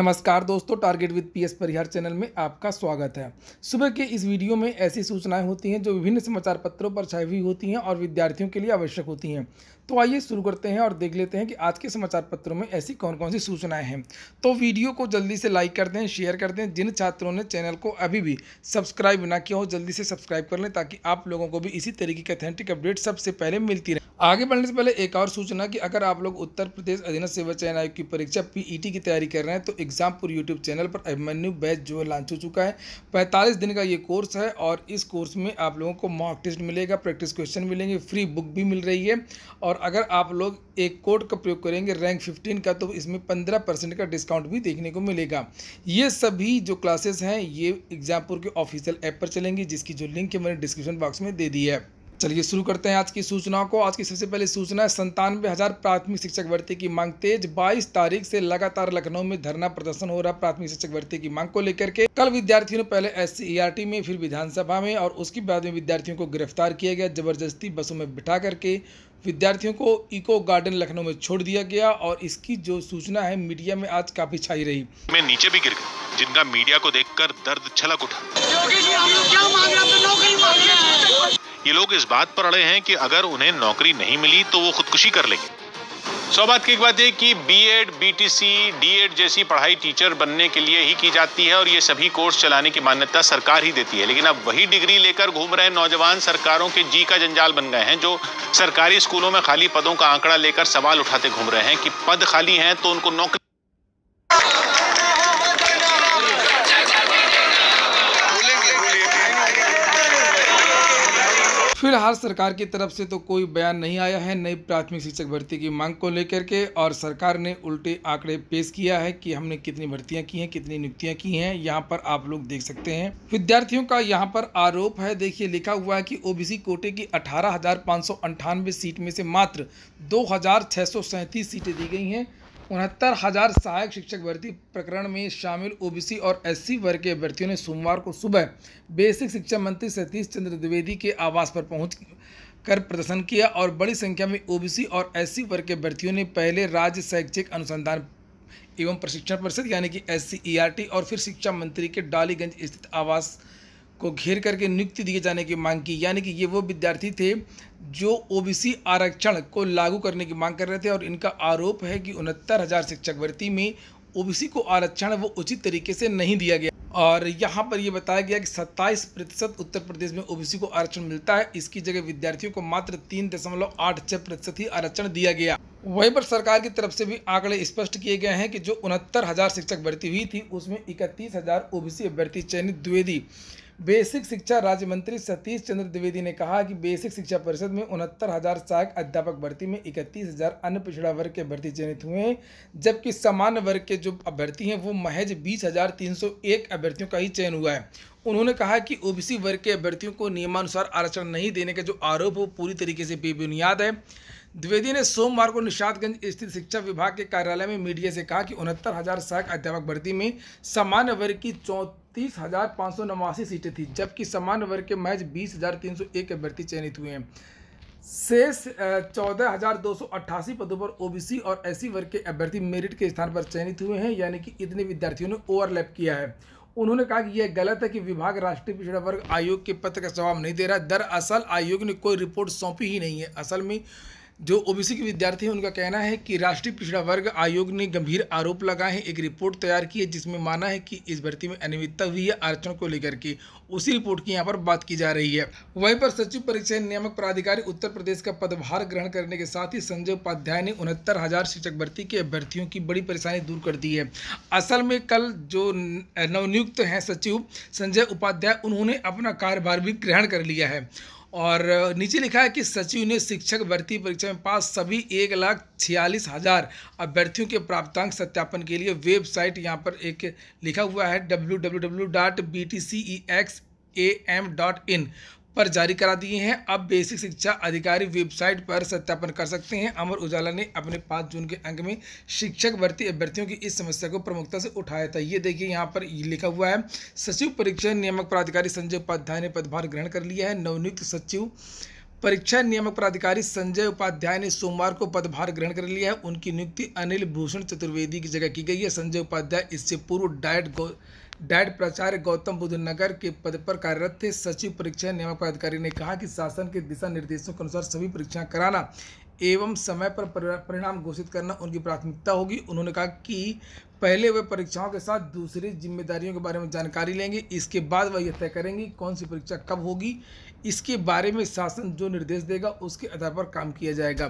नमस्कार दोस्तों target with PS Parihar channel में आपका स्वागत है। सुबह के इस वीडियो में ऐसी सूचनाएँ होती हैं जो विभिन्न समाचार पत्रों पर छाई हुई होती हैं और विद्यार्थियों के लिए आवश्यक होती हैं। तो आइए शुरू करते हैं और देख लेते हैं कि आज के समाचार पत्रों में ऐसी कौन कौन सी सूचनाएँ हैं। तो वीडियो को जल्दी से लाइक कर दें, शेयर कर दें। जिन छात्रों ने चैनल को अभी भी सब्सक्राइब ना किया हो, जल्दी से सब्सक्राइब कर लें ताकि आप लोगों को भी इसी तरीके की अथेंटिक अपडेट सबसे पहले मिलती रहे। आगे बढ़ने से पहले एक और सूचना कि अगर आप लोग उत्तर प्रदेश अधीन सेवा चयन आयोग की परीक्षा पीईटी की तैयारी कर रहे हैं तो एग्जामपुर यूट्यूब चैनल पर अभिमन्यु बैच जो लॉन्च हो चुका है। पैंतालीस दिन का ये कोर्स है और इस कोर्स में आप लोगों को मॉक टेस्ट मिलेगा प्रैक्टिस क्वेश्चन मिलेंगे फ्री बुक भी मिल रही है और अगर आप लोग एक कोड का प्रयोग करेंगे रैंक 15 का तो इसमें 15 परसेंट का डिस्काउंट भी देखने को मिलेगा। ये सभी जो क्लासेस हैं, ये एग्जामपुर के ऑफिशियल ऐप पर चलेंगी, जिसकी जो लिंक है मैंने डिस्क्रिप्शन बॉक्स में दे दी है। चलिए शुरू करते हैं आज की सूचनाओं को। आज की सबसे पहले सूचना है संतानवे हज़ार प्राथमिक शिक्षक भर्ती की मांग तेज। 22 तारीख से लगातार लखनऊ में धरना प्रदर्शन हो रहा प्राथमिक शिक्षक भर्ती की मांग को लेकर के। कल विद्यार्थियों ने पहले एस में, फिर विधानसभा में और उसके बाद में विद्यार्थियों को गिरफ़्तार किया गया, ज़बरदस्ती बसों में बिठा करके। विद्यार्थियों को इको गार्डन लखनऊ में छोड़ दिया गया और इसकी जो सूचना है मीडिया में आज काफ़ी छाई रही। मैं नीचे भी गिर गया जिनका मीडिया को देखकर दर्द छलक उठा। योगी जी हम लोग क्या मांग रहे हैं हम तो नौकरी मांग रहे हैं। ये लोग इस बात पर अड़े हैं कि अगर उन्हें नौकरी नहीं मिली तो वो खुदकुशी कर लेंगे। सौ बात की एक बात है कि बीएड, बीटीसी, डीएड जैसी पढ़ाई टीचर बनने के लिए ही की जाती है और ये सभी कोर्स चलाने की मान्यता सरकार ही देती है। लेकिन अब वही डिग्री लेकर घूम रहे नौजवान सरकारों के जी का जंजाल बन गए हैं जो सरकारी स्कूलों में खाली पदों का आंकड़ा लेकर सवाल उठाते घूम रहे हैं कि पद खाली हैं तो उनको नौकरी फ़िलहाल सरकार की तरफ़ से तो कोई बयान नहीं आया है। नई प्राथमिक शिक्षक भर्ती की मांग को लेकर के और सरकार ने उल्टे आंकड़े पेश किया है कि हमने कितनी भर्तियाँ की हैं, कितनी नियुक्तियाँ की हैं, यहाँ पर आप लोग देख सकते हैं। विद्यार्थियों का यहाँ पर आरोप है, देखिए, लिखा हुआ है कि ओबीसी कोटे की अठारह सीट में से मात्र दो हज़ार छः सौ सैंतीस सीटें दी गई हैं। उनहत्तर हज़ार सहायक शिक्षक भर्ती प्रकरण में शामिल ओबीसी और एससी वर्ग के अभ्यर्थियों ने सोमवार को सुबह बेसिक शिक्षा मंत्री सतीश चंद्र द्विवेदी के आवास पर पहुँच कर प्रदर्शन किया और बड़ी संख्या में ओबीसी और एससी वर्ग के अभ्यर्थियों ने पहले राज्य शैक्षिक अनुसंधान एवं प्रशिक्षण परिषद, यानी कि एससीईआरटी और फिर शिक्षा मंत्री के डालीगंज स्थित आवास को घेर करके नियुक्ति दिए जाने की मांग की। यानी कि ये वो विद्यार्थी थे जो ओबीसी आरक्षण को लागू करने की मांग कर रहे थे और इनका आरोप है कि उनहत्तर हज़ार शिक्षक भर्ती में ओबीसी को आरक्षण वो उचित तरीके से नहीं दिया गया। और यहाँ पर यह बताया गया कि 27 प्रतिशत उत्तर प्रदेश में ओबीसी को आरक्षण मिलता है। इसकी जगह विद्यार्थियों को मात्र तीन दशमलव आठ छः प्रतिशत ही आरक्षण दिया गया। वहीं पर सरकार की तरफ़ से भी आंकड़े स्पष्ट किए गए हैं कि जो उनहत्तर हज़ार शिक्षक भर्ती हुई थी, उसमें इकतीस हज़ार ओबीसी अभ्यर्थी चयनित द्विवेदी बेसिक शिक्षा राज्य मंत्री सतीश चंद्र द्विवेदी ने कहा कि बेसिक शिक्षा परिषद में उनहत्तर हज़ार सहायक अध्यापक भर्ती में इकतीस हज़ार अन्य पिछड़ा वर्ग के भर्ती चयनित हुए हैं, जबकि सामान्य वर्ग के जो अभ्यर्थी हैं, वो महज बीस हज़ार तीन सौ एक अभ्यर्थियों का ही चयन हुआ है। उन्होंने कहा कि ओबीसी वर्ग के अभ्यर्थियों को नियमानुसार आरक्षण नहीं देने का जो आरोप वो पूरी तरीके से बेबुनियाद है। द्विवेदी ने सोमवार को निषादगंज स्थित शिक्षा विभाग के कार्यालय में मीडिया से कहा कि उनहत्तर हज़ार सहायक अध्यापक भर्ती में सामान्य वर्ग की चौंतीस हज़ार पाँच सौ नवासी सीटें थी, जबकि सामान्य वर्ग के मैच बीस हज़ार तीन सौ एक अभ्यर्थी चयनित हुए हैं। शेष चौदह हज़ार दो सौ अट्ठासी पदों पर ओबीसी और एससी वर्ग के अभ्यर्थी मेरिट के स्थान पर चयनित हुए हैं, यानी कि इतने विद्यार्थियों ने ओवरलैप किया है। उन्होंने कहा कि यह गलत है कि विभाग राष्ट्रीय पिछड़ा वर्ग आयोग के पत्र का जवाब नहीं दे रहा है। दरअसल आयोग ने कोई रिपोर्ट सौंपी ही नहीं है। असल में जो ओबीसी के विद्यार्थी हैं, उनका कहना है कि राष्ट्रीय पिछड़ा वर्ग आयोग ने गंभीर आरोप लगाए हैं, एक रिपोर्ट तैयार की है, जिसमें माना है कि इस भर्ती में अनियमितता हुई है आरक्षण को लेकर के। उसी रिपोर्ट की यहाँ पर बात की जा रही है। वहीं पर सचिव परीक्षा नियामक प्राधिकारी उत्तर प्रदेश का पदभार ग्रहण करने के साथ ही संजय उपाध्याय ने उनहत्तर हज़ार शिक्षक भर्ती के अभ्यर्थियों की बड़ी परेशानी दूर कर दी है। असल में कल जो नवनियुक्त हैं सचिव संजय उपाध्याय, उन्होंने अपना कार्यभार भी ग्रहण कर लिया है। और नीचे लिखा है कि सचिव ने शिक्षक भर्ती परीक्षा में पास सभी एक लाख छियालीस हज़ार अभ्यर्थियों के प्राप्तांक सत्यापन के लिए वेबसाइट यहाँ पर एक लिखा हुआ है W W W dot B T C E X A M dot in पर जारी करा दिए हैं। अब बेसिक शिक्षा अधिकारी वेबसाइट पर सत्यापन कर सकते हैं। अमर उजाला ने अपने पाँच जून के अंक में शिक्षक भर्ती अभ्यर्थियों की इस समस्या को प्रमुखता से उठाया था। ये देखिए, यहाँ पर लिखा हुआ है, सचिव परीक्षा नियामक प्राधिकारी संजय उपाध्याय ने पदभार ग्रहण कर लिया है। नवनियुक्त सचिव परीक्षा नियामक प्राधिकारी संजय उपाध्याय ने सोमवार को पदभार ग्रहण कर लिया है। उनकी नियुक्ति अनिल भूषण चतुर्वेदी की जगह की गई है। संजय उपाध्याय इससे पूर्व डायट गौ, डायट प्राचार्य गौतम बुद्ध नगर के पद पर कार्यरत थे। सचिव परीक्षा नियामक प्राधिकारी ने कहा कि शासन के दिशा निर्देशों के अनुसार सभी परीक्षाएँ कराना एवं समय पर परिणाम घोषित करना उनकी प्राथमिकता होगी। उन्होंने कहा कि पहले वे परीक्षाओं के साथ दूसरी जिम्मेदारियों के बारे में जानकारी लेंगे। इसके बाद वह यह तय करेंगे कौन सी परीक्षा कब होगी, इसके बारे में शासन जो निर्देश देगा उसके आधार पर काम किया जाएगा।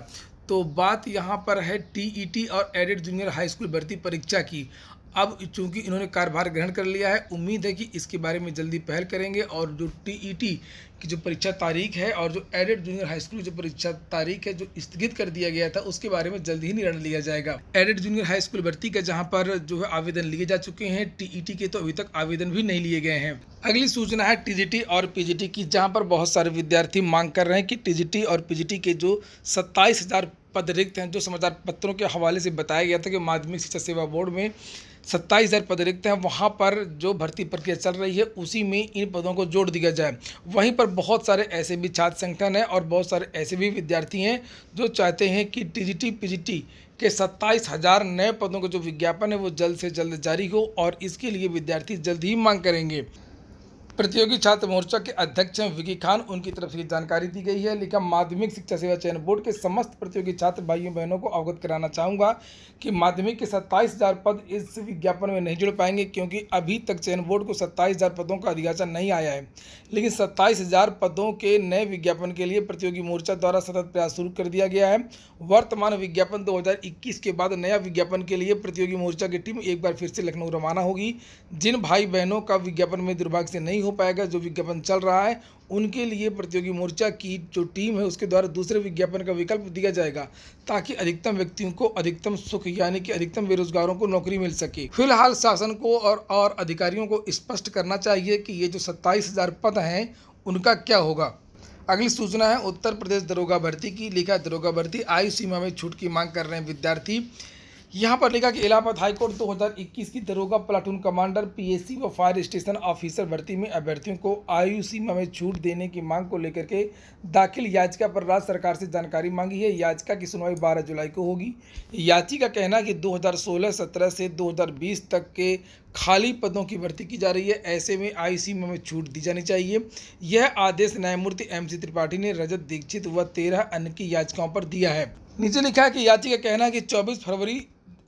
तो बात यहाँ पर है टीईटी और एडेड जूनियर हाई स्कूल भर्ती परीक्षा की। अब चूँकि इन्होंने कार्यभार ग्रहण कर लिया है, उम्मीद है कि इसके बारे में जल्दी पहल करेंगे और जो टीईटी की जो परीक्षा तारीख है और जो एडेड जूनियर हाई स्कूल जो परीक्षा तारीख है जो स्थगित कर दिया गया था, उसके बारे में जल्द ही निर्णय लिया जाएगा। एडेड जूनियर हाई स्कूल भर्ती का जहाँ पर जो है आवेदन लिए जा चुके हैं टीईटी के तो अभी तक आवेदन भी नहीं लिए गए हैं। अगली सूचना है टीजीटी और पीजीटी की, जहाँ पर बहुत सारे विद्यार्थी मांग कर रहे हैं कि टीजीटी और पीजीटी के जो सत्ताईस पद रिक्त हैं, जो समाचार पत्रों के हवाले से बताया गया था कि माध्यमिक शिक्षा सेवा बोर्ड में सत्ताईस हज़ार पद रिक्त हैं, वहाँ पर जो भर्ती प्रक्रिया चल रही है, उसी में इन पदों को जोड़ दिया जाए। वहीं पर बहुत सारे ऐसे भी छात्र संगठन हैं और बहुत सारे ऐसे भी विद्यार्थी हैं जो चाहते हैं कि टीजीटी, पीजीटी के सत्ताईस हज़ार नए पदों का जो विज्ञापन है वो जल्द से जल्द जारी हो और इसके लिए विद्यार्थी जल्द ही मांग करेंगे। प्रतियोगी छात्र मोर्चा के अध्यक्ष हैं। विकी खान, उनकी तरफ़ से जानकारी दी गई है। लिखा, माध्यमिक शिक्षा सेवा चयन बोर्ड के समस्त प्रतियोगी छात्र भाइयों बहनों को अवगत कराना चाहूँगा कि माध्यमिक के सत्ताईस हज़ार पद इस विज्ञापन में नहीं जुड़ पाएँगे क्योंकि अभी तक चयन बोर्ड को सत्ताईस हज़ार पदों का अधिकाचन नहीं आया है। लेकिन सत्ताईस हज़ार पदों के नए विज्ञापन के लिए प्रतियोगी मोर्चा द्वारा सतत प्रयास शुरू कर दिया गया है। वर्तमान विज्ञापन दो हज़ार इक्कीस के बाद नया विज्ञापन के लिए प्रतियोगी मोर्चा की टीम एक बार फिर से लखनऊ रवाना होगी। जिन भाई बहनों का विज्ञापन में दुर्भाग्य से नहीं हो पाएगा, जो विज्ञापन चल रहा है, उनके लिए प्रतियोगी मोर्चा की जो टीम है, उसके द्वारा दूसरे विज्ञापन का विकल्प दिया जाएगा, ताकि अधिकतम व्यक्तियों को अधिकतम सुख, यानी कि अधिकतम बेरोजगारों को नौकरी मिल सके। फ़िलहाल शासन को और और अधिकारियों को स्पष्ट करना चाहिए कि ये जो सत्ताईस हज़ार पद हैं, उनका क्या होगा। अगली सूचना है, उत्तर प्रदेश दरोगा भर्ती की, लिखा दरोगा भर्ती आयु सीमा में छूट की मांग कर रहे हैं विद्यार्थी। यहाँ पर लिखा कि इलाहाबाद हाईकोर्ट 2021 की दरोगा प्लाटून कमांडर, पीएससी व फायर स्टेशन ऑफिसर भर्ती में अभ्यर्थियों को आयु सीमा में छूट देने की मांग को लेकर के दाखिल याचिका पर राज्य सरकार से जानकारी मांगी है। याचिका की सुनवाई 12 जुलाई को होगी। याचिका का कहना कि 2016-17 से 2020 तक के खाली पदों की भर्ती की जा रही है। ऐसे में आयु सीमा में छूट दी जानी चाहिए। यह आदेश न्यायमूर्ति एमसी त्रिपाठी ने रजत दीक्षित व तेरह अन्य की याचिकाओं पर दिया है। नीचे लिखा है कि याचिका कहना है कि 24 फरवरी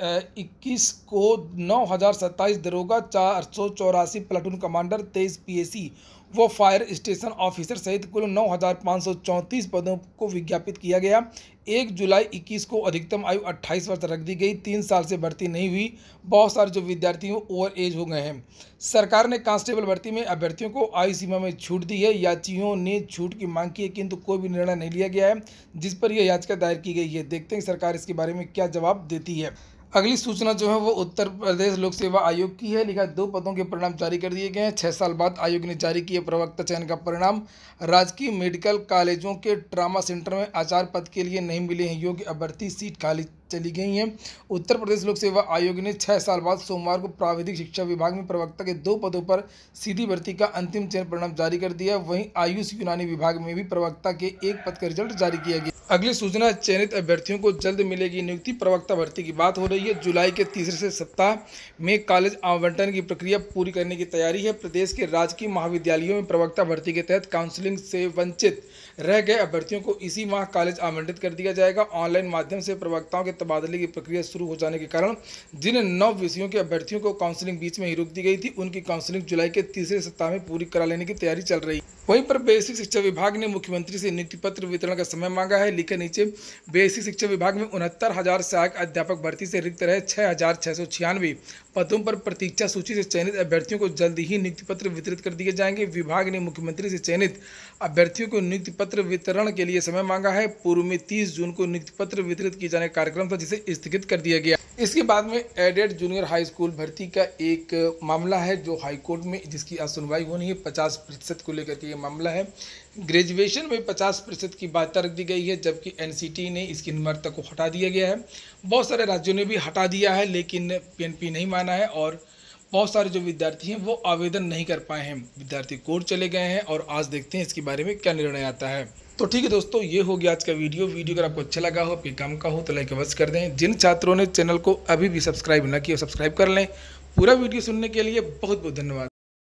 इक्कीस को नौ हज़ार सत्ताईस दरोगा चार सौ चौरासी प्लाटून कमांडर तेईस पीएसी व फायर स्टेशन ऑफिसर सहित कुल नौ हज़ार पाँच सौ चौंतीस पदों को विज्ञापित किया गया। एक जुलाई इक्कीस को अधिकतम आयु अट्ठाईस वर्ष रख दी गई। तीन साल से भर्ती नहीं हुई। बहुत सारे जो विद्यार्थी ओवर एज हो गए हैं। सरकार ने कांस्टेबल भर्ती में अभ्यर्थियों को आयु सीमा में छूट दी है। याचियों ने छूट की मांग की है, किंतु कोई भी निर्णय नहीं लिया गया है, जिस पर यह याचिका दायर की गई है। देखते हैं सरकार इसके बारे में क्या जवाब देती है। अगली सूचना जो है वो उत्तर प्रदेश लोक सेवा आयोग की है। लिखा दो पदों के परिणाम जारी कर दिए गए हैं। छः साल बाद आयोग ने जारी किए प्रवक्ता चयन का परिणाम। राजकीय मेडिकल कॉलेजों के ट्रामा सेंटर में आचार पद के लिए नहीं मिले हैं। योग्य अभ्यर्थी सीट खाली चली गई हैं। उत्तर प्रदेश लोक सेवा आयोग ने छः साल बाद सोमवार को प्राविधिक शिक्षा विभाग में प्रवक्ता के दो पदों पर सीधी भर्ती का अंतिम चयन परिणाम जारी कर दिया वहीं आयुष यूनानी विभाग में भी प्रवक्ता के एक पद का रिज़ल्ट जारी किया गया। अगली सूचना, चयनित अभ्यर्थियों को जल्द मिलेगी नियुक्ति। प्रवक्ता भर्ती की बात हो रही है। जुलाई के तीसरे से सप्ताह में कॉलेज आवंटन की प्रक्रिया पूरी करने की तैयारी है। प्रदेश के राजकीय महाविद्यालयों में प्रवक्ता भर्ती के तहत काउंसलिंग से वंचित रह गए अभ्यर्थियों को इसी माह कॉलेज आवंटित कर दिया जाएगा। ऑनलाइन माध्यम से प्रवक्ताओं के तबादले की प्रक्रिया शुरू हो जाने के कारण जिन नौ विषयों के अभ्यर्थियों को काउंसलिंग बीच में ही रोक दी गई थी, उनकी काउंसलिंग जुलाई के तीसरे सप्ताह में पूरी करा लेने की तैयारी चल रही। वहीं पर बेसिक शिक्षा विभाग ने मुख्यमंत्री से नियुक्ति पत्र वितरण का समय मांगा है। लिखे नीचे, बेसिक शिक्षा विभाग में उनहत्तर हज़ार सहायक अध्यापक भर्ती से रिक्त रहे छह हज़ार छह सौ छियानवे पदों पर प्रतीक्षा सूची से चयनित अभ्यर्थियों को जल्द ही नियुक्ति पत्र वितरित कर दिए जाएँगे। विभाग ने मुख्यमंत्री से चयनित अभ्यर्थियों को नियुक्ति पत्र वितरण के लिए समय मांगा है। पूर्व में 30 जून को नियुक्ति पत्र वितरित किए जाने का कार्यक्रम था, जिसे स्थगित कर दिया गया। इसके बाद में एडेड जूनियर हाई स्कूल भर्ती का एक मामला है, जो हाईकोर्ट में जिसकी आज सुनवाई होनी है, पचास प्रतिशत को लेकर के ये मामला है। ग्रेजुएशन में पचास प्रतिशत की बात रख दी गई है, जबकि एनसीटी ने इसकी निमरता को हटा दिया गया है। बहुत सारे राज्यों ने भी हटा दिया है, लेकिन पीएनपी नहीं माना है, और बहुत सारे जो विद्यार्थी हैं, वो आवेदन नहीं कर पाए हैं। विद्यार्थी कोर्ट चले गए हैं, और आज देखते हैं इसके बारे में क्या निर्णय आता है। तो ठीक है दोस्तों, ये हो गया आज का वीडियो। वीडियो अगर आपको अच्छा लगा हो, आपके काम का हो तो लाइक अवश्य कर दें। जिन छात्रों ने चैनल को अभी भी सब्सक्राइब ना किया, सब्सक्राइब कर लें। पूरा वीडियो सुनने के लिए बहुत बहुत धन्यवाद।